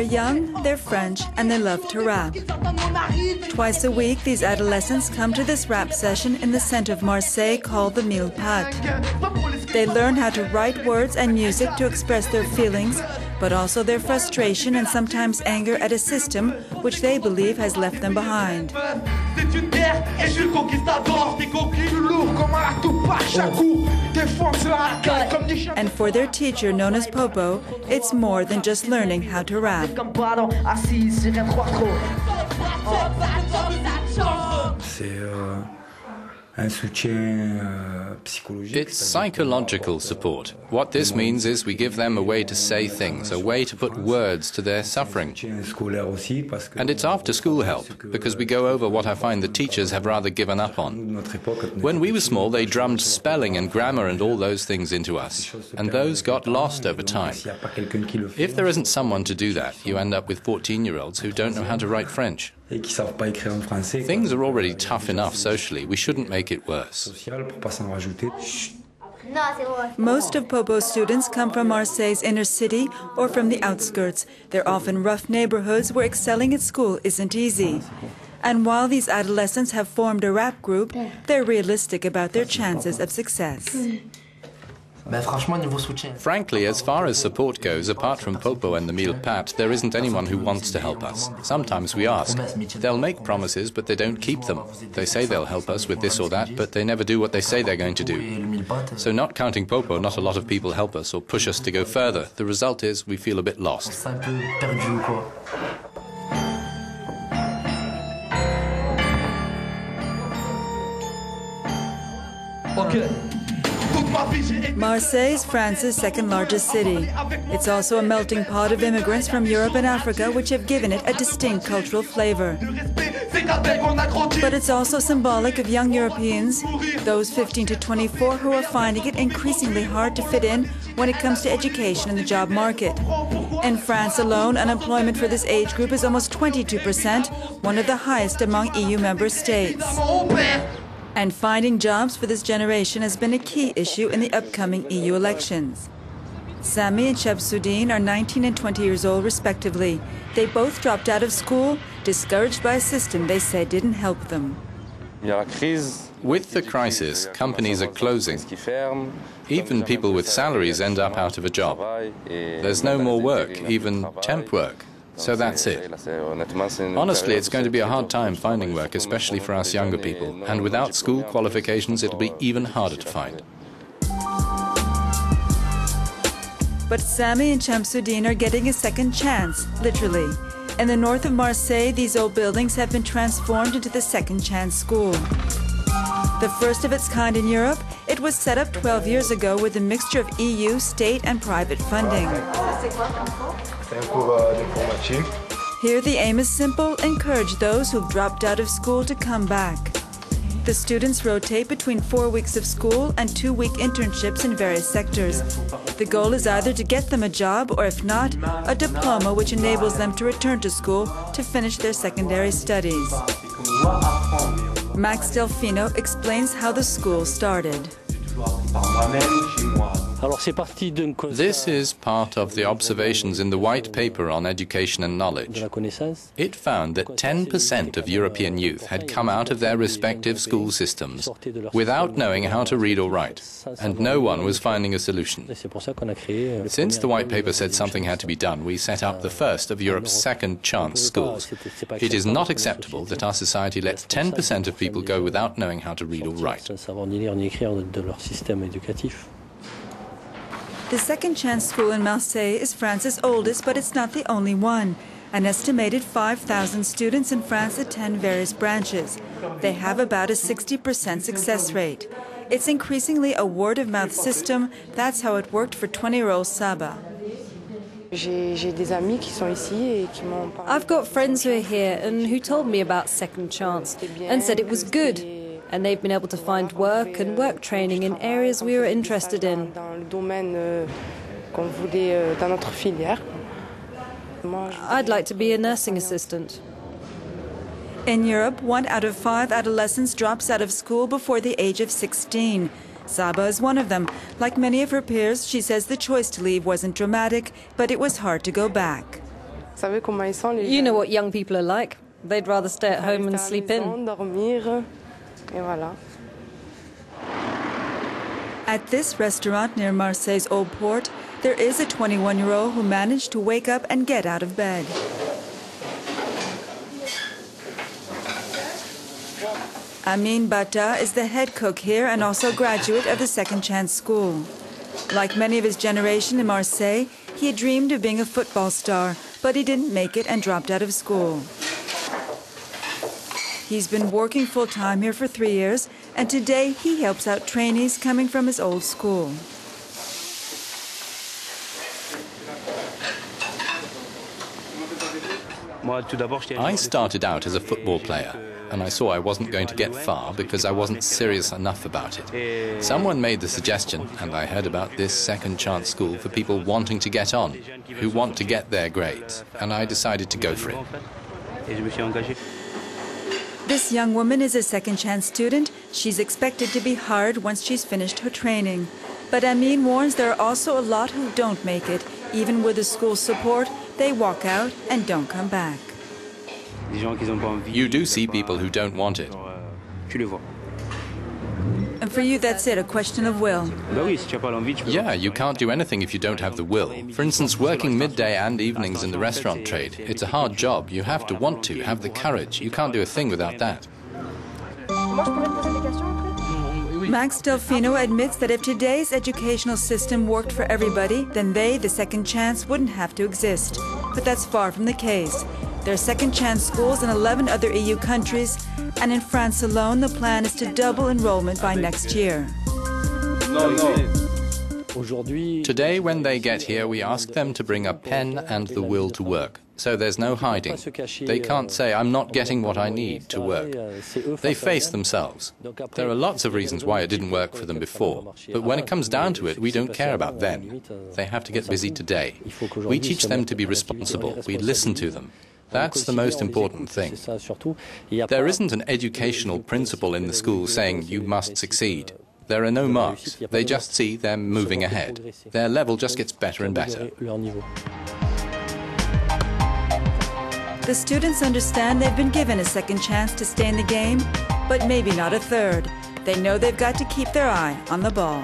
They're young, they're French, and they love to rap. Twice a week, these adolescents come to this rap session in the center of Marseille called the Mille. They learn how to write words and music to express their feelings, but also their frustration and sometimes anger at a system which they believe has left them behind. And for their teacher, known as Popo, it's more than just learning how to rap. C'est euh, It's psychological support. What this means is we give them a way to say things, a way to put words to their suffering. Soutien scolaire aussi parce que And it's after school help, because we go over what I find the teachers have rather given up on. When we were small, they drummed spelling and grammar and all those things into us, and those got lost over time. s'il n'y a pas quelqu'un qui le fait If there isn't someone to do that, you end up with 14 year olds who don't know how to write French. Et qui savent pas écrire en français, Things are already tough enough socially, we shouldn't make it worse. social pour pas s'en rajouter. Most of Popo's students come from Marseille's inner city or from the outskirts. They're often rough neighborhoods where excelling at school isn't easy. Ah, and while these adolescents have formed a rap group, they're realistic about their chances of success. Frankly, as far as support goes, apart from Popo and the Mille Pat, there isn't anyone who wants to help us. Sometimes we ask. They'll make promises, but they don't keep them. They say they'll help us with this or that, but they never do what they say they're going to do. le mille potes, So, not counting Popo, not a lot of people help us or push us to go further. The result is we feel a bit lost. c'est Marseille is France's second largest city. It's also a melting pot of immigrants from Europe and Africa, which have given it a distinct cultural flavor. But it's also symbolic of young Europeans, those 15 to 24 who are finding it increasingly hard to fit in when it comes to education and the job market. In France alone, unemployment for this age group is almost 22%, one of the highest among EU member states. And finding jobs for this generation has been a key issue in the upcoming EU elections. Sami and Shamsuddin are 19 and 20 years old, respectively. They both dropped out of school, discouraged by a system they said didn't help them. With the crisis, companies are closing. Even people with salaries end up out of a job. There's no more work, even temp work. So that's it. Honestly, it's going to be a hard time finding work, especially for us younger people. And without school qualifications, it'll be even harder to find. But Sami and Shamsuddin are getting a second chance, literally. In the north of Marseille, these old buildings have been transformed into the Second Chance School. The first of its kind in Europe, it was set up 12 years ago with a mixture of EU, state, and private funding. C'est un cours euh, d'informatique. Here, the aim is simple encourage those who've dropped out of school to come back. The students rotate between four weeks of school and two week internships in various sectors. The goal is either to get them a job or, if not, a diploma which enables them to return to school to finish their secondary studies. Max Delfino explains how the school started. Par moi-même, chez moi. Alors c'est parti d'un constat This is part of the observations in the white paper on education and knowledge. It found that 10% of European youth had come out of their respective school systems without knowing how to read or write, and no one was finding a solution. Et c'est pour ça qu'on a créé. euh, Since the white paper said something had to be done, we set up the first of Europe's second chance schools. It is not acceptable that our society lets 10% of people go without knowing how to read or write. The Second Chance School in Marseille is France's oldest, but it's not the only one. An estimated 5,000 students in France attend various branches. They have about a 60% success rate. It's increasingly a word of mouth system. That's how it worked for 20 year old Saba. J'ai j'ai des amis qui sont ici et qui m'ont parlé. I've got friends who are here and who told me about Second Chance and said it was good. And they've been able to find work and work training in areas we were interested in. Dans le domaine qu'on voulait dans notre filière. Moi, je- I'd like to be a nursing assistant. In Europe, one out of five adolescents drops out of school before the age of 16. Saba is one of them. Like many of her peers, she says the choice to leave wasn't dramatic, but it was hard to go back. savez comment ils sont les You know what young people are like. They'd rather stay at home and Rester à la sleep in. Et voilà. At this restaurant near Marseille's Old Port, there is a 21 year old who managed to wake up and get out of bed. Amin Bata is the head cook here and also a graduate of the Second Chance School. Like many of his generation in Marseille, he had dreamed of being a football star, but he didn't make it and dropped out of school. He's been working full time here for three years, and today he helps out trainees coming from his old school. I started out as a football player, and I saw I wasn't going to get far because I wasn't serious enough about it. Someone made the suggestion, and I heard about this second chance school for people wanting to get on, who want to get their grades, and I decided to go for it. This young woman is a second chance student. She's expected to be hired once she's finished her training. But Amin warns there are also a lot who don't make it. Even with the school's support, they walk out and don't come back. You do see people who don't want it. And for you, that's it, a question of will. Yeah, you can't do anything if you don't have the will. For instance, working midday and evenings in the restaurant trade. It's a hard job. You have to want to, have the courage. You can't do a thing without that. Max Delfino admits that if today's educational system worked for everybody, then they, the second chance, wouldn't have to exist. But that's far from the case. There are second chance schools in 11 other EU countries, and in France alone, the plan is to double enrollment by next year. Today, when they get here, we ask them to bring a pen and the will to work. So there's no hiding. They can't say, I'm not getting what I need to work. They face themselves. There are lots of reasons why it didn't work for them before. But when it comes down to it, we don't care about them. They have to get busy today. We teach them to be responsible. We listen to them. That's the most important thing. There isn't an educational principle in the school saying you must succeed. There are no marks. They just see them moving ahead. Their level just gets better and better. The students understand they've been given a second chance to stay in the game, but maybe not a third. They know they've got to keep their eye on the ball.